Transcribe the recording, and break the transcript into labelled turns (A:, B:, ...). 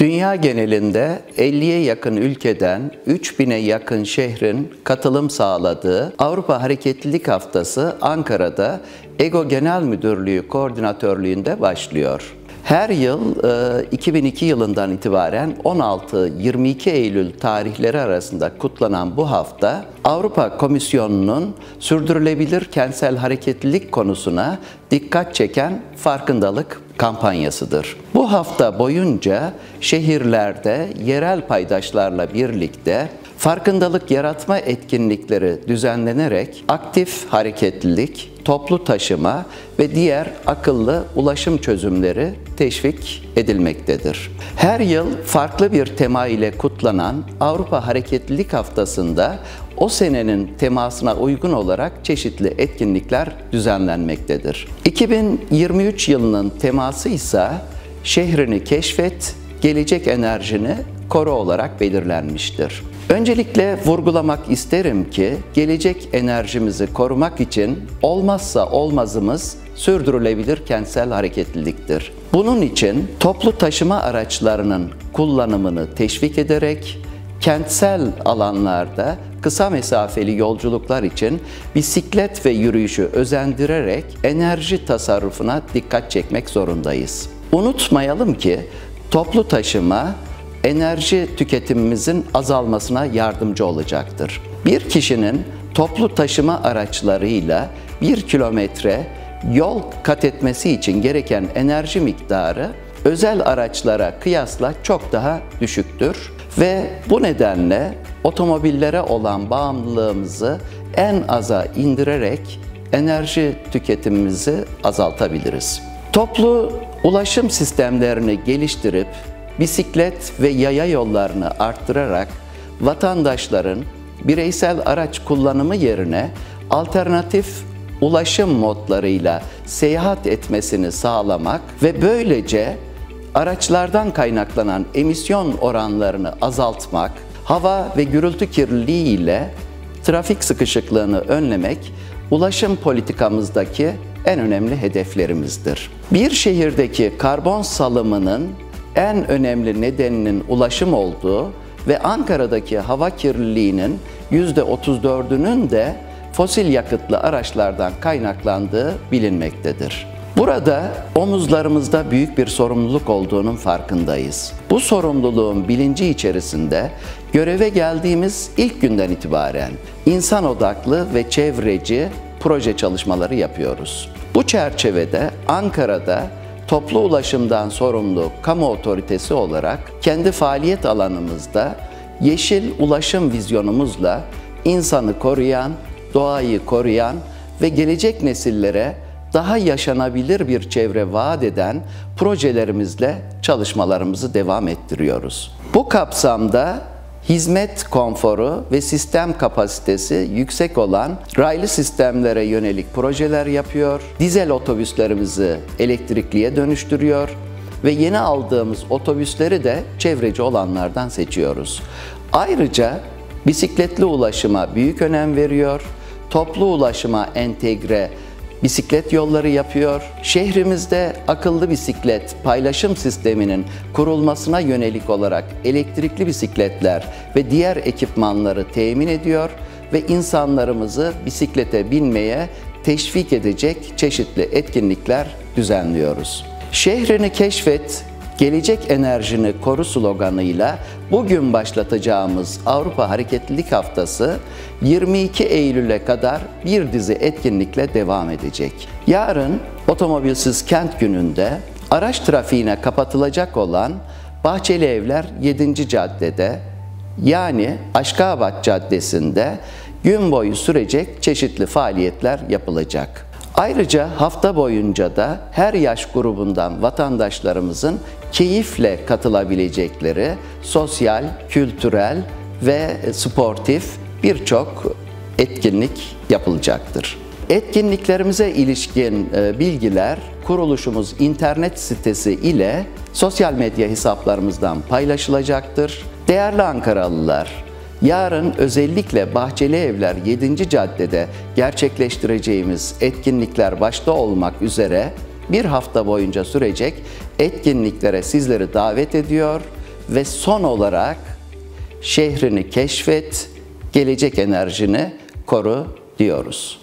A: Dünya genelinde 50'ye yakın ülkeden 3000'e yakın şehrin katılım sağladığı Avrupa Hareketlilik Haftası Ankara'da EGO Genel Müdürlüğü koordinatörlüğünde başlıyor. Her yıl 2002 e, yılından itibaren 16-22 Eylül tarihleri arasında kutlanan bu hafta Avrupa Komisyonu'nun sürdürülebilir kentsel hareketlilik konusuna dikkat çeken farkındalık kampanyasıdır. Bu hafta boyunca şehirlerde yerel paydaşlarla birlikte farkındalık yaratma etkinlikleri düzenlenerek aktif hareketlilik, toplu taşıma ve diğer akıllı ulaşım çözümleri teşvik edilmektedir. Her yıl farklı bir tema ile kutlanan Avrupa Hareketlilik Haftası'nda o senenin temasına uygun olarak çeşitli etkinlikler düzenlenmektedir. 2023 yılının teması ise şehrini keşfet, gelecek enerjini koru olarak belirlenmiştir. Öncelikle vurgulamak isterim ki gelecek enerjimizi korumak için olmazsa olmazımız sürdürülebilir kentsel hareketliliktir. Bunun için toplu taşıma araçlarının kullanımını teşvik ederek kentsel alanlarda kısa mesafeli yolculuklar için bisiklet ve yürüyüşü özendirerek enerji tasarrufuna dikkat çekmek zorundayız. Unutmayalım ki toplu taşıma enerji tüketimimizin azalmasına yardımcı olacaktır. Bir kişinin toplu taşıma araçlarıyla bir kilometre yol kat etmesi için gereken enerji miktarı özel araçlara kıyasla çok daha düşüktür ve bu nedenle otomobillere olan bağımlılığımızı en aza indirerek enerji tüketimimizi azaltabiliriz. Toplu ulaşım sistemlerini geliştirip bisiklet ve yaya yollarını arttırarak vatandaşların bireysel araç kullanımı yerine alternatif ulaşım modlarıyla seyahat etmesini sağlamak ve böylece araçlardan kaynaklanan emisyon oranlarını azaltmak, hava ve gürültü kirliliği ile trafik sıkışıklığını önlemek ulaşım politikamızdaki en önemli hedeflerimizdir. Bir şehirdeki karbon salımının en önemli nedeninin ulaşım olduğu ve Ankara'daki hava kirliliğinin %34'ünün de fosil yakıtlı araçlardan kaynaklandığı bilinmektedir. Burada omuzlarımızda büyük bir sorumluluk olduğunun farkındayız. Bu sorumluluğun bilinci içerisinde göreve geldiğimiz ilk günden itibaren insan odaklı ve çevreci proje çalışmaları yapıyoruz. Bu çerçevede Ankara'da toplu ulaşımdan sorumlu kamu otoritesi olarak kendi faaliyet alanımızda yeşil ulaşım vizyonumuzla insanı koruyan, doğayı koruyan ve gelecek nesillere daha yaşanabilir bir çevre vaat eden projelerimizle çalışmalarımızı devam ettiriyoruz. Bu kapsamda hizmet konforu ve sistem kapasitesi yüksek olan raylı sistemlere yönelik projeler yapıyor, dizel otobüslerimizi elektrikliye dönüştürüyor ve yeni aldığımız otobüsleri de çevreci olanlardan seçiyoruz. Ayrıca bisikletli ulaşıma büyük önem veriyor, toplu ulaşıma entegre bisiklet yolları yapıyor. Şehrimizde akıllı bisiklet paylaşım sisteminin kurulmasına yönelik olarak elektrikli bisikletler ve diğer ekipmanları temin ediyor ve insanlarımızı bisiklete binmeye teşvik edecek çeşitli etkinlikler düzenliyoruz. Şehrini keşfet, Gelecek enerjini koru sloganıyla bugün başlatacağımız Avrupa Hareketlilik Haftası 22 Eylül'e kadar bir dizi etkinlikle devam edecek. Yarın otomobilsiz kent gününde araç trafiğine kapatılacak olan Bahçeli Evler 7. Caddede yani Aşkabat Caddesi'nde gün boyu sürecek çeşitli faaliyetler yapılacak. Ayrıca hafta boyunca da her yaş grubundan vatandaşlarımızın keyifle katılabilecekleri sosyal, kültürel ve sportif birçok etkinlik yapılacaktır. Etkinliklerimize ilişkin e, bilgiler kuruluşumuz internet sitesi ile sosyal medya hesaplarımızdan paylaşılacaktır. Değerli Ankaralılar, Yarın özellikle Bahçeli Evler 7. Caddede gerçekleştireceğimiz etkinlikler başta olmak üzere bir hafta boyunca sürecek etkinliklere sizleri davet ediyor ve son olarak şehrini keşfet, gelecek enerjini koru diyoruz.